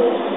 Bible